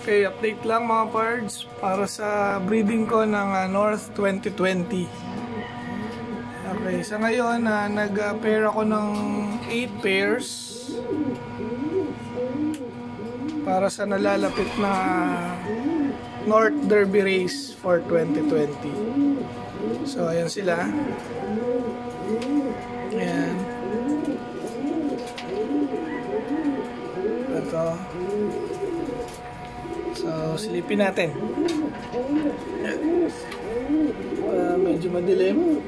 Okay, update lang mga pards para sa breeding ko ng uh, North 2020. Okay, sa ngayon uh, nag-pair ako ng 8 pairs para sa nalalapit na North Derby Race for 2020. So, ayan sila. Ayan. Ito. So, silipin natin. Uh, medyo madilim.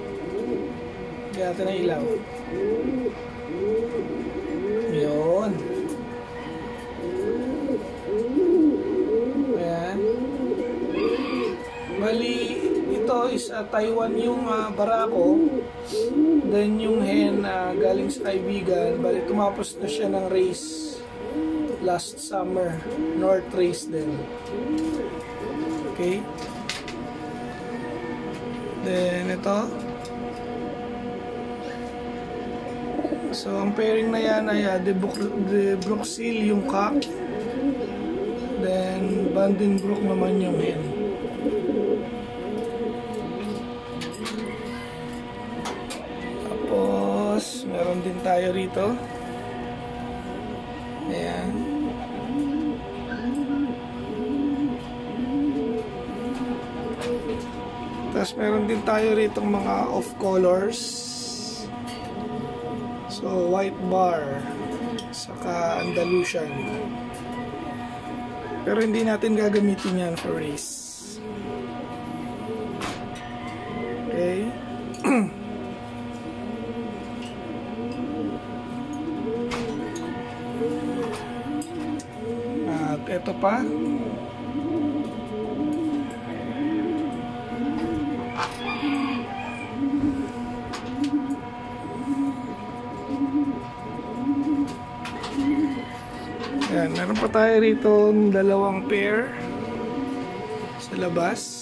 Kaya natin ang ilaw. Yun. Ayan. Bali, ito is uh, Taiwan yung uh, barako. Then yung hen uh, galing sa kaibigan. Bali, tumapos na siya ng race last summer North Race din. Okay? Then ito. So ang pairing na yan ay uh, de, de Bruxil yung cock then Vandenbroek naman yung hen tapos meron din tayo rito ayan Tapos meron din tayo rito mga off colors. So white bar saka Andalusian. Pero hindi natin gagamitin yan for race. At ito pa. Ayan, meron pa tayo rito dalawang pair sa labas.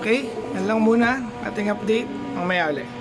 Okay, yan lang muna ating update. Mamaya ulit.